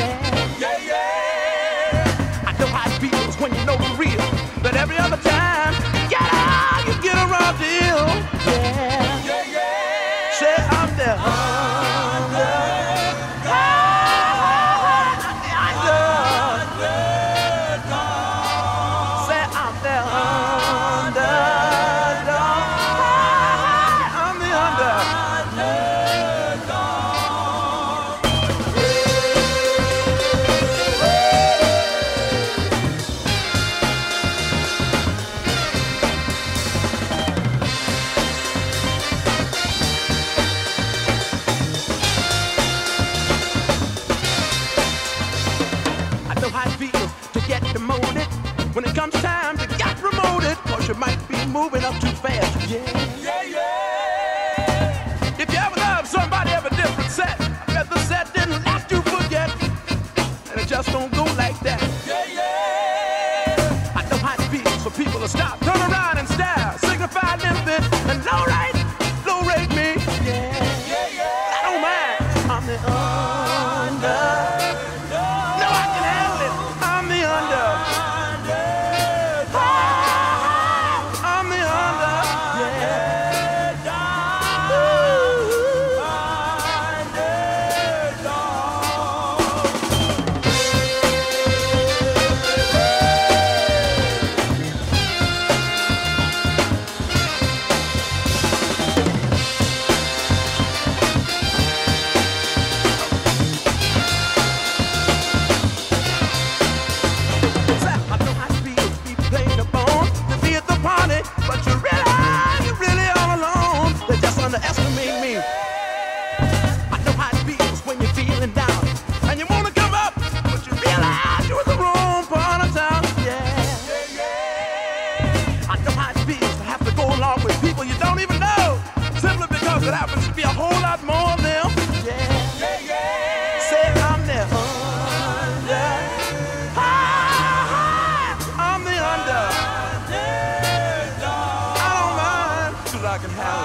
yeah. Yeah, yeah. I know how it feels when you know the real. But every other time, yeah, you get around to ill. Yeah. Yeah, yeah. Say I'm there. you might be moving up too fast. Yeah, yeah, yeah. If you ever love somebody of a different set, I bet the set didn't last you forget, and it just don't go second hell.